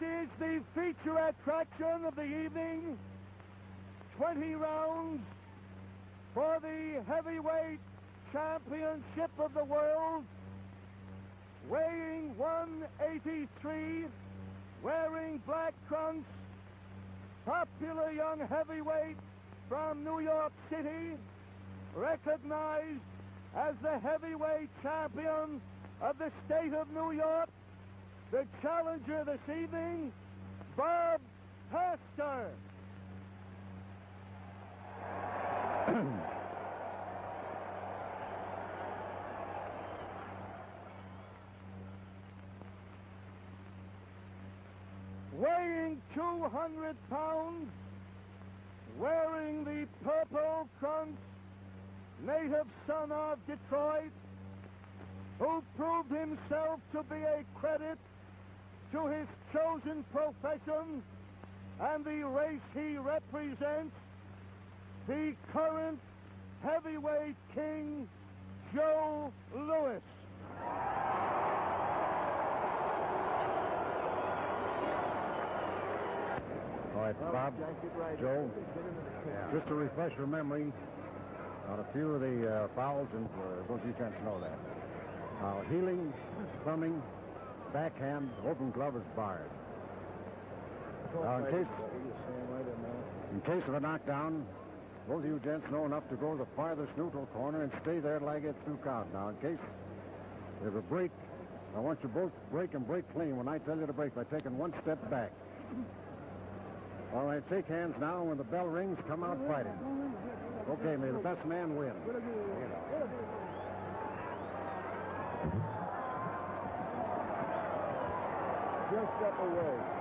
Is the feature attraction of the evening. 20 rounds for the heavyweight championship of the world. Weighing 183, wearing black trunks, popular young heavyweight from New York City, recognized as the heavyweight champion of the state of New York, the challenger this evening, Bob Pastor. weighing 200 pounds, wearing the purple trunks, native son of Detroit, who proved himself to be a credit to his chosen profession and the race he represents, the current heavyweight king, Joe Louis. All right, Bob, Joe, just to refresh your memory on a few of the uh, fouls, and uh, those you can't know that. Uh, heeling, thumbing, backhand, open glove is barred. Now, in case, in case of a knockdown, both of you gents know enough to go to the farthest neutral corner and stay there till I get through count. Now, in case there's a break, I want you both break and break clean when I tell you to break by taking one step back. All right, shake hands now. When the bell rings, come out fighting. Okay, may the best man win. Just step away.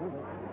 Move it.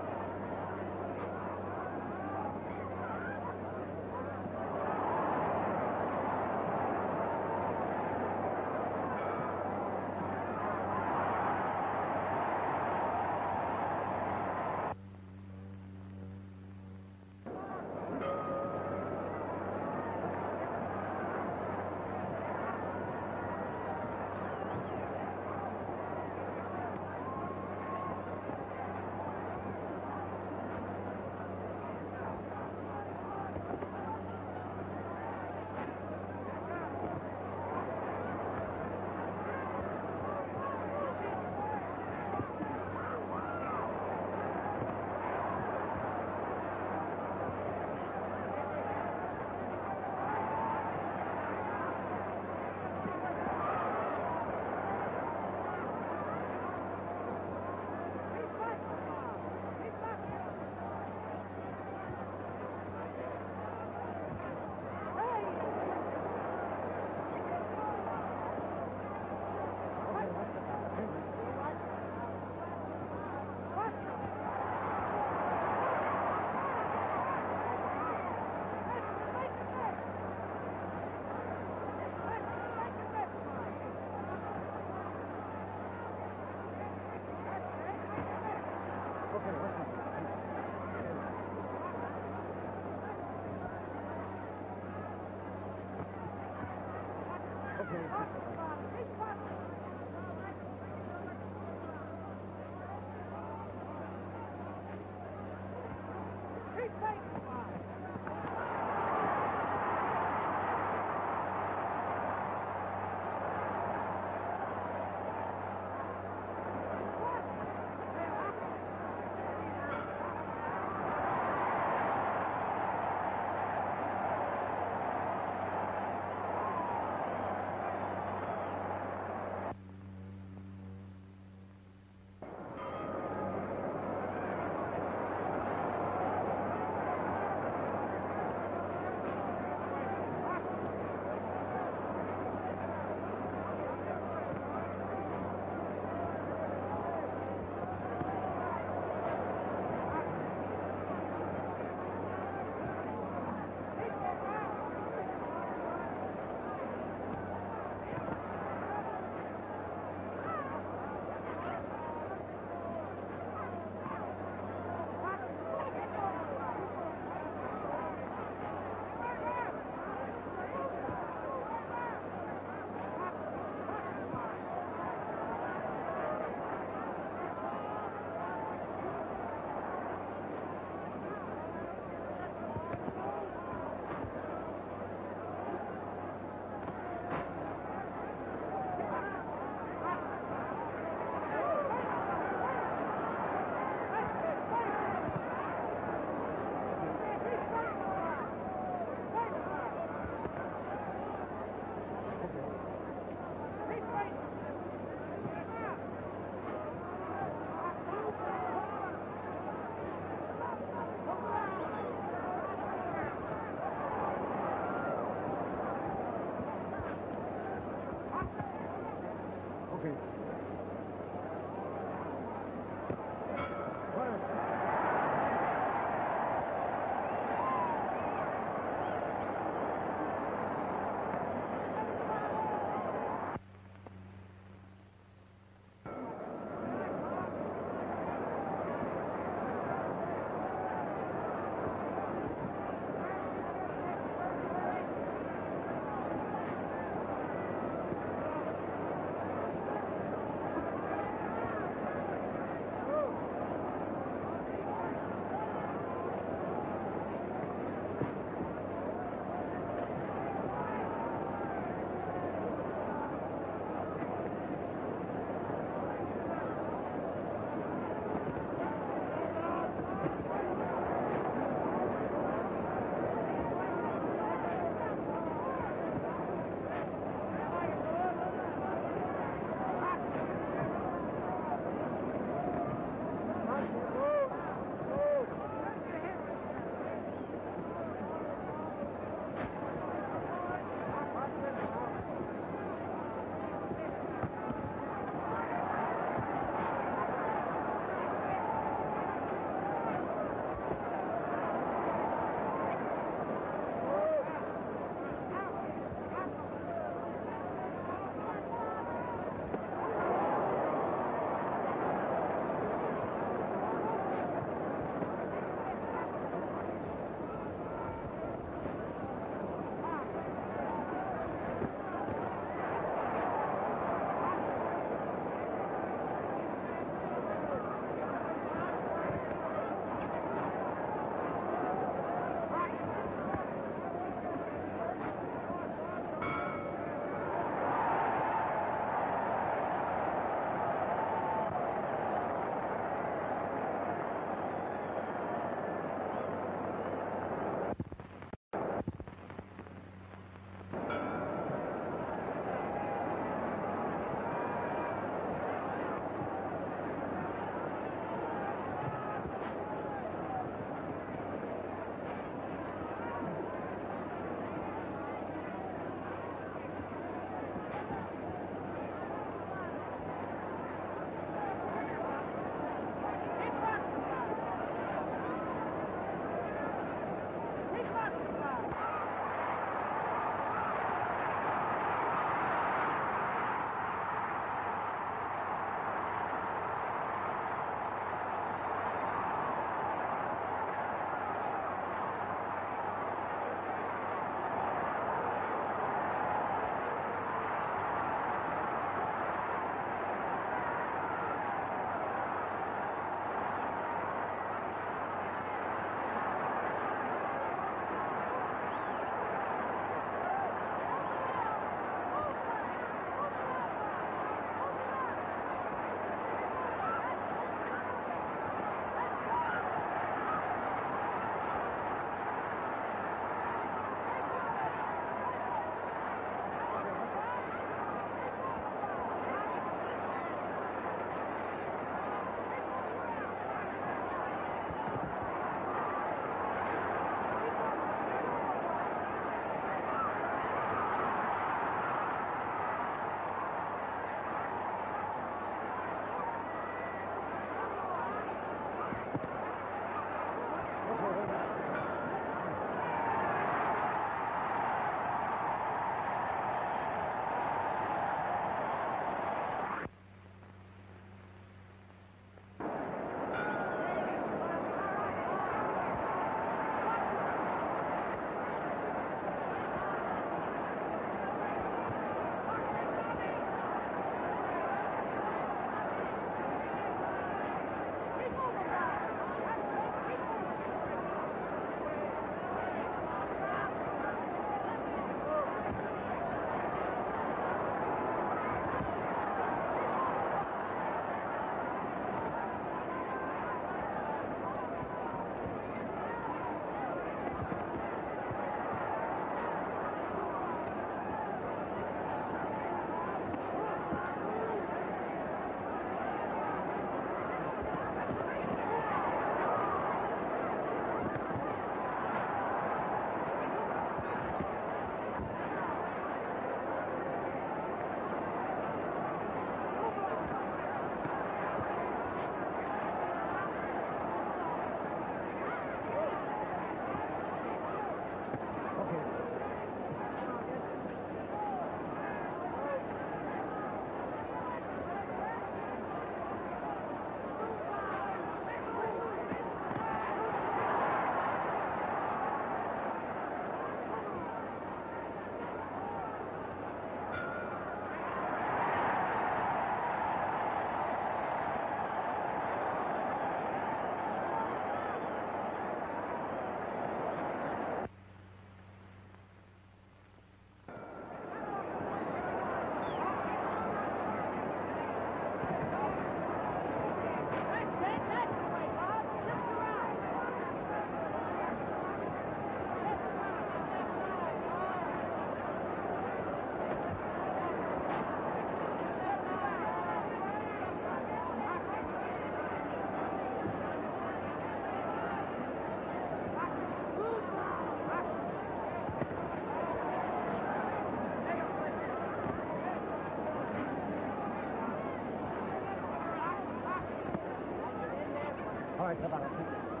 Right, Havana. Put that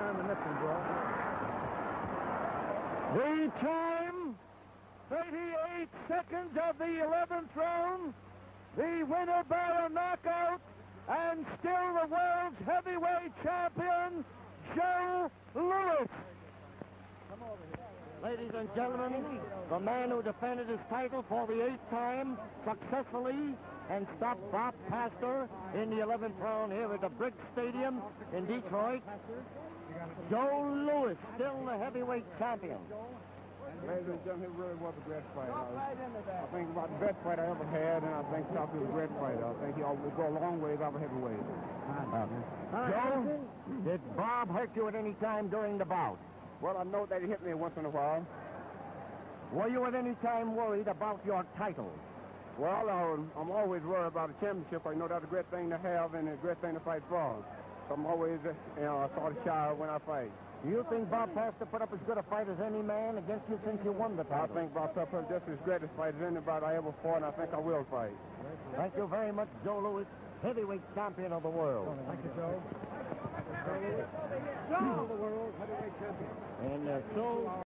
the. The time, 38 seconds of the 11th round. The winner by a knockout and still the world's heavyweight champion, Joe Louis. Ladies and gentlemen, the man who defended his title for the eighth time successfully and stopped Bob Pastor in the 11th round here at the Briggs Stadium in Detroit. Joe Louis, still the heavyweight champion. Ladies and gentlemen, it really was a great fight. I, I think about the best fight I ever had, and I think South was a great fighter. I think he will go a long ways out of heavyweight. Joe, did Bob hurt you at any time during the bout? Well, I know that he hit me once in a while. Were you at any time worried about your title? Well, uh, I'm always worried about a championship. I know that's a great thing to have and a great thing to fight for. So I'm always, uh, you know, I sort of shy when I fight. Do you think Bob Pastor put up as good a fight as any man against you since you won the I think Bob Tupper just as great a fight as anybody I ever fought, and I think I will fight. Thank you very much, Joe Louis, heavyweight champion of the world. Thank you, Joe. Joe, the world heavyweight champion. And uh, so